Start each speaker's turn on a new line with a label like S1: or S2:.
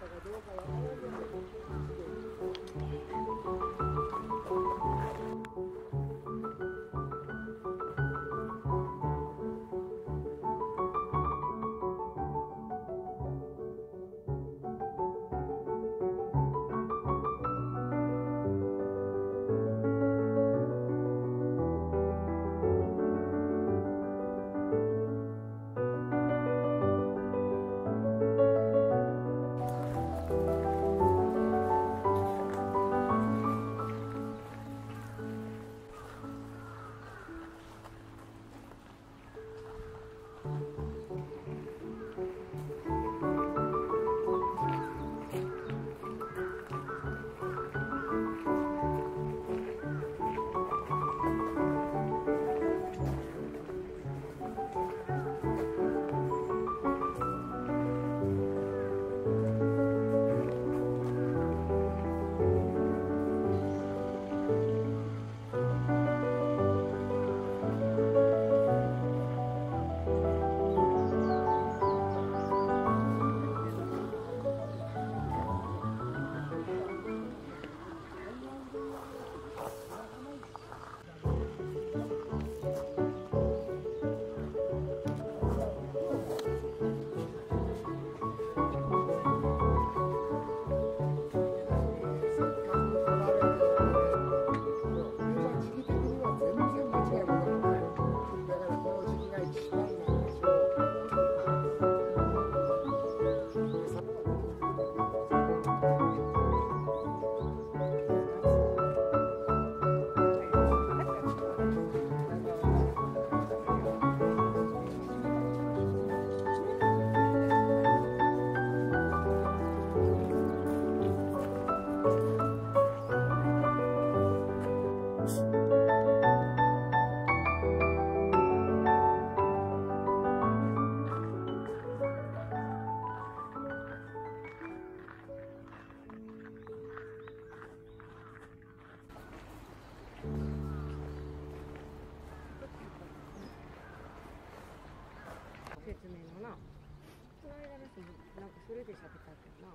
S1: 这个如何？পুরীদের সাথে থাকবেন না